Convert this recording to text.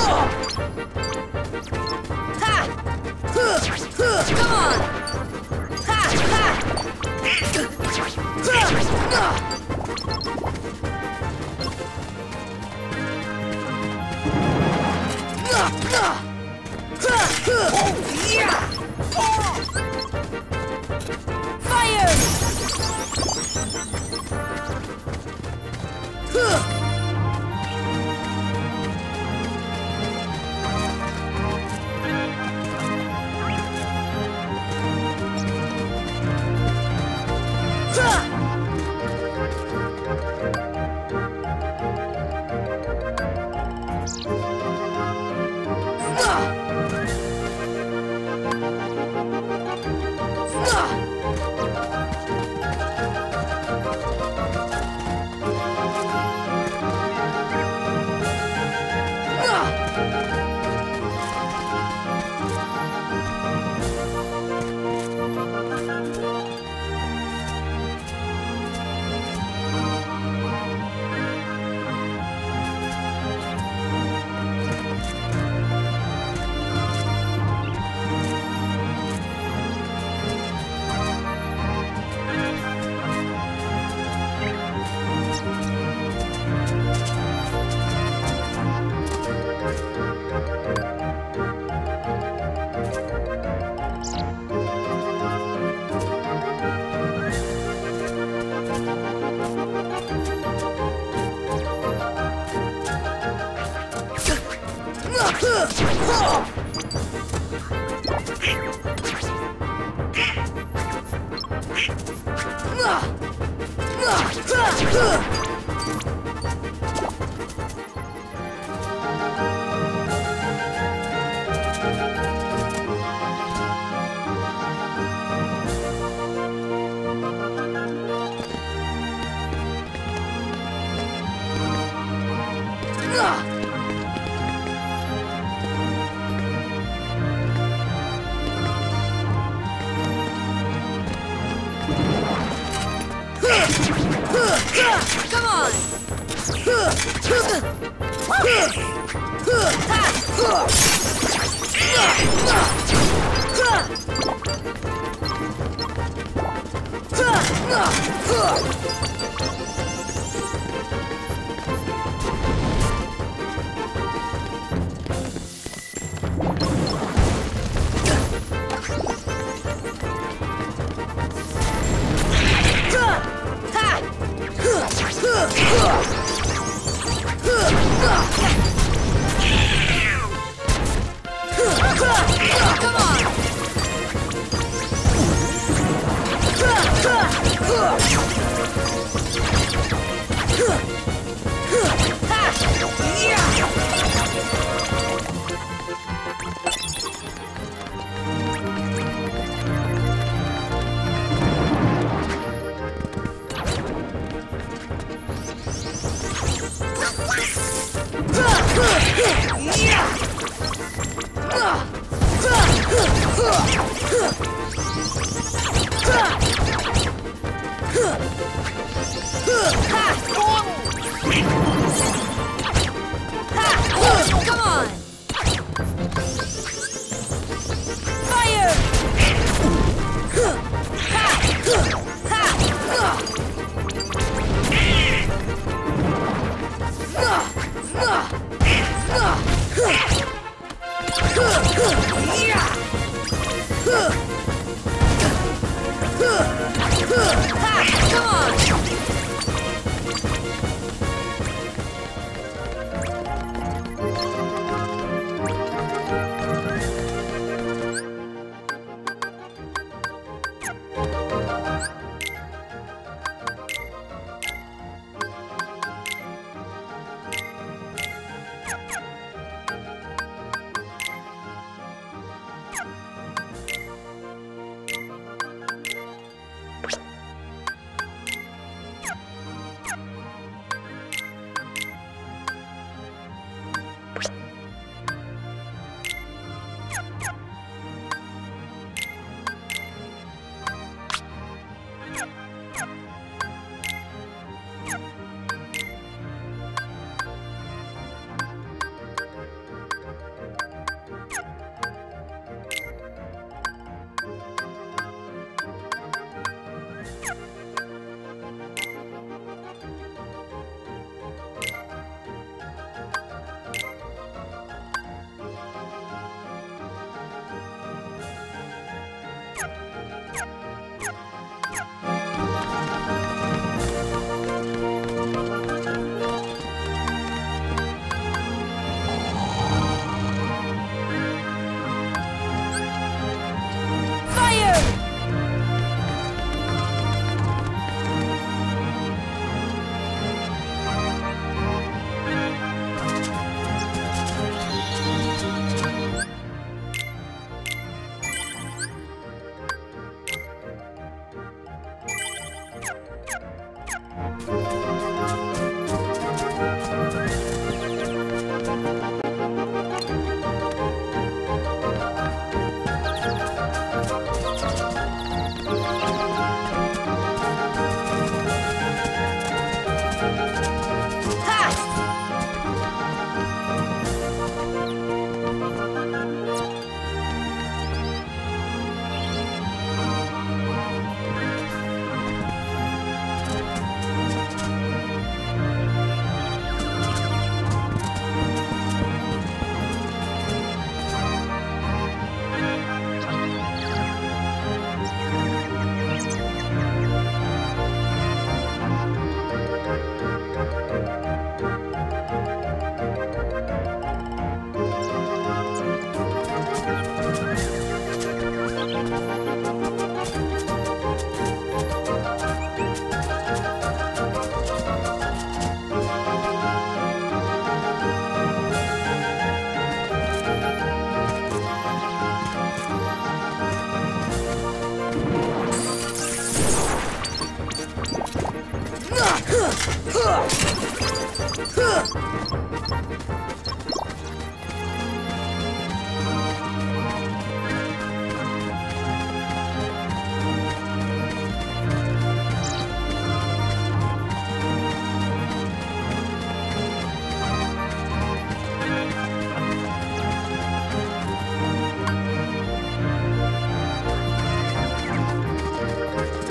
Oh! Huh! Come on! Come on! you